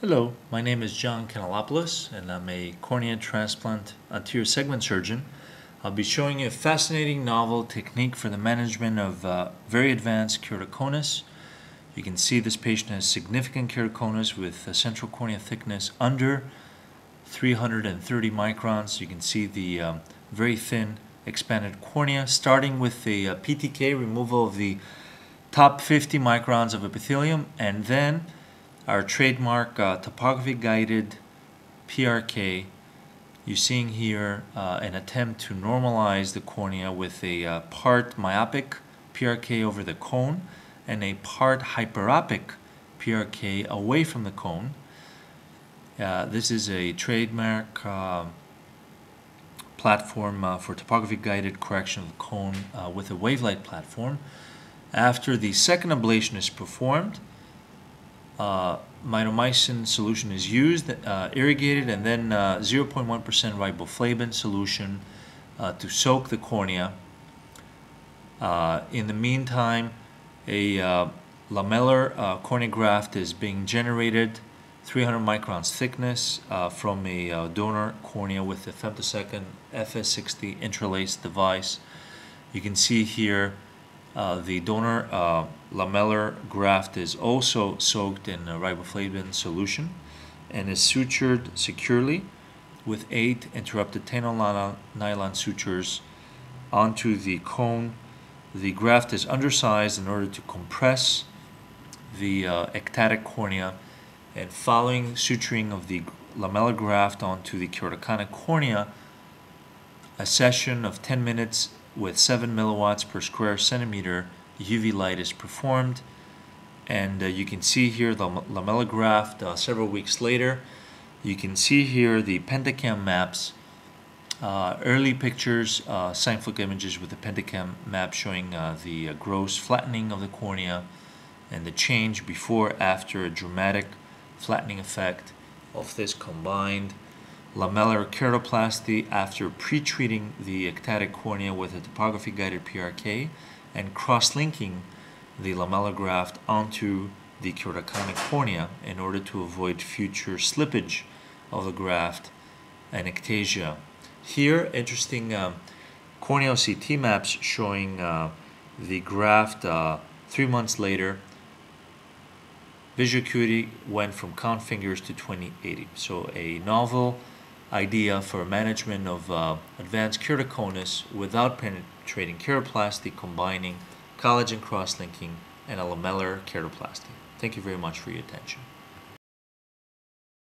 Hello, my name is John Kanellopoulos, and I'm a cornea transplant anterior segment surgeon. I'll be showing you a fascinating novel technique for the management of uh, very advanced keratoconus. You can see this patient has significant keratoconus with a central cornea thickness under 330 microns. You can see the um, very thin expanded cornea, starting with the uh, PTK, removal of the top 50 microns of epithelium, and then our trademark uh, topography guided PRK. You're seeing here uh, an attempt to normalize the cornea with a uh, part myopic PRK over the cone and a part hyperopic PRK away from the cone. Uh, this is a trademark uh, platform uh, for topography guided correction of the cone with a WaveLight platform. After the second ablation is performed, uh, mitomycin solution is used, uh, irrigated, and then 0.1% uh, riboflavin solution uh, to soak the cornea. Uh, in the meantime, a lamellar cornea graft is being generated 300 microns thickness uh, from a uh, donor cornea with a femtosecond FS60 IntraLase device. You can see here uh, the donor uh, lamellar graft is also soaked in riboflavin solution and is sutured securely with eight interrupted 10-0 nylon sutures onto the cone. The graft is undersized in order to compress the uh, ectatic cornea and following suturing of the lamellar graft onto the keratoconic cornea, a session of 10 minutes with 7 milliwatts per square centimeter UV light is performed. And uh, you can see here the lamellar uh, several weeks later. You can see here the Pentacam maps, uh, early pictures, uh, Scheimpflug images with the Pentacam map showing uh, the uh, gross flattening of the cornea and the change before after a dramatic flattening effect of this combined lamellar keratoplasty after pre-treating the ectatic cornea with a topography guided PRK and cross-linking the lamellar graft onto the keratoconic cornea in order to avoid future slippage of the graft and ectasia. Here, interesting um, corneal CT maps showing uh, the graft uh, three months later. Visual acuity went from count fingers to 2080. So a novel idea for management of uh, advanced keratoconus without penetrating keratoplasty combining collagen cross-linking and a lamellar keratoplasty. Thank you very much for your attention.